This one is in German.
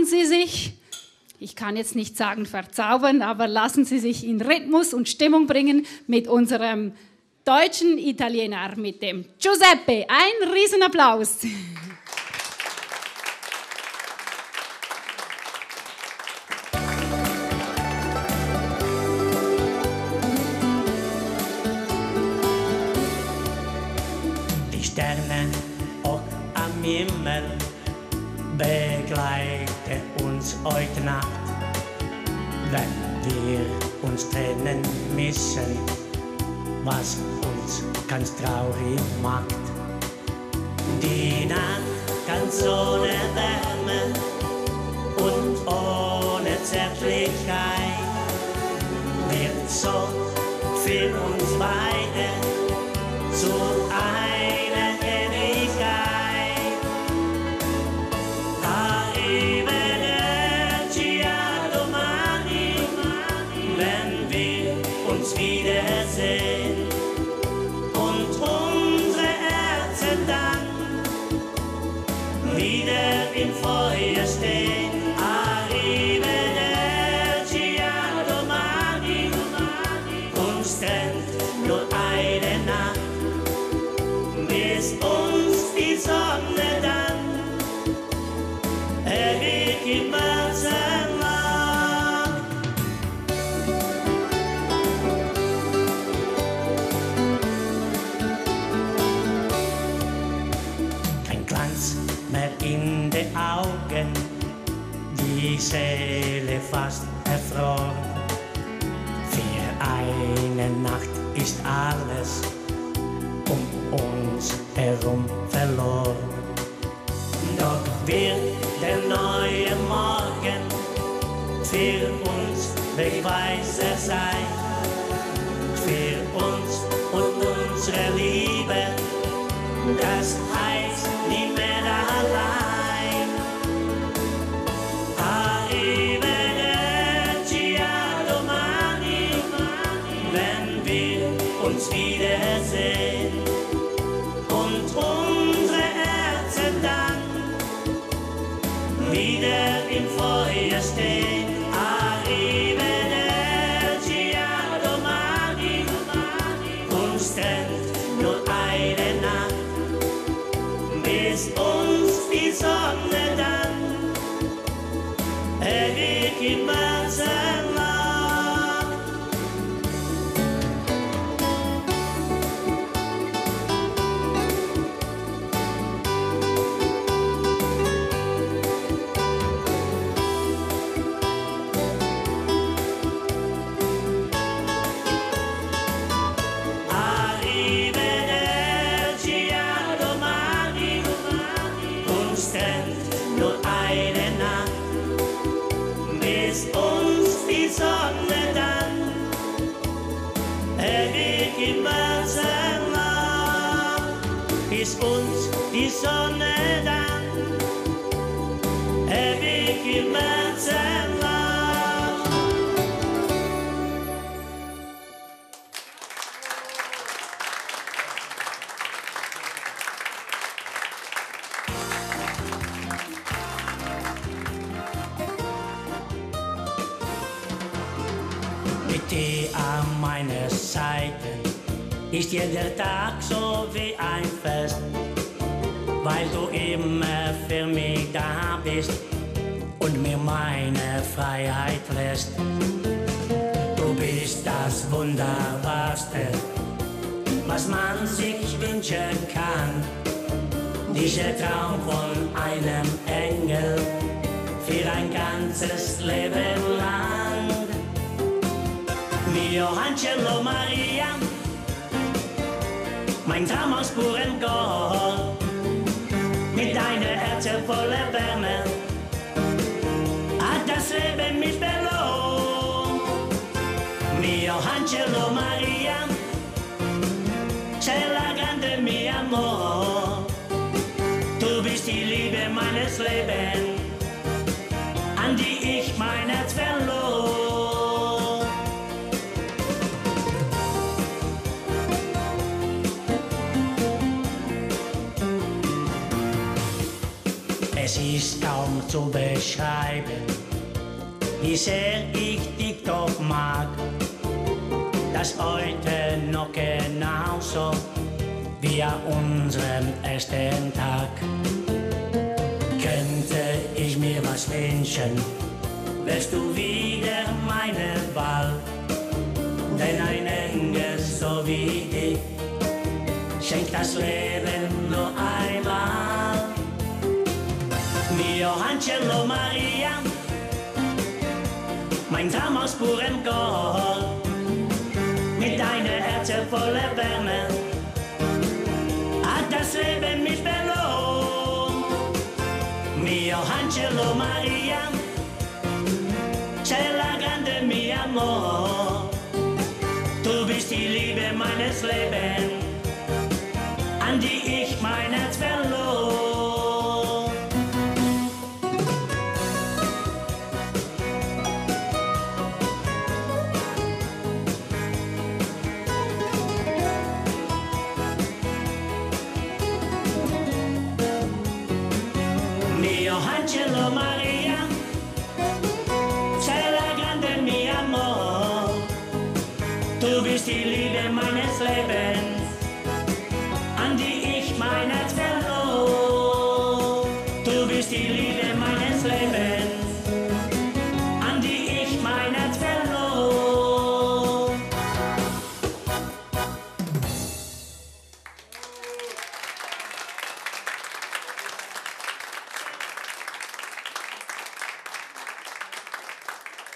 Sie sich, ich kann jetzt nicht sagen verzaubern, aber lassen Sie sich in Rhythmus und Stimmung bringen mit unserem deutschen Italiener, mit dem Giuseppe. Ein Riesenapplaus. Die Sterne auch am Himmel begleite uns heute Nacht, wenn wir uns trennen müssen, was uns ganz traurig macht. Die Nacht ganz ohne Wärme und ohne Zärtlichkeit wird so für uns beide zu die Seele fast erfroren. Für eine Nacht ist alles um uns herum verloren. Doch wird für uns Wegweiser sein. Für uns und unsere Liebe, das heißt nie mehr allein. Arrivederci domani, wenn wir uns wiedersehen Erikin bat zen. Bis uns die Sonne dann ewig im Herzen lag. Mit dir an meiner Seite ist jeder Tag so wie ein Fest, weil du immer für mich da bist und mir meine Freiheit lässt. Du bist das Wunderbarste, was man sich wünschen kann. Dieser Traum von einem Engel für ein ganzes Leben lang. Mio Angelo Maria, mein Traum aus purem Gold, mit deiner Herz voller Wärme, hat das Leben mich belohnt. Mio Angelo Maria, sei la grande mi amor, du bist die Liebe meines Lebens, an die ich mein Es ist kaum zu beschreiben, wie sehr ich doch mag. Das heute noch genauso wie an unserem ersten Tag. Könnte ich mir was wünschen, wärst du wieder meine Wahl. Denn ein Engel so wie dich schenkt das Leben Angelo Maria, mein Traum aus purem Gold, mit deiner Herze voller Wärme, hat das Leben mich belohnt. Mio Angelo Maria, Angelo Maria, sei la grande mio amor, du bist die Liebe meines Lebens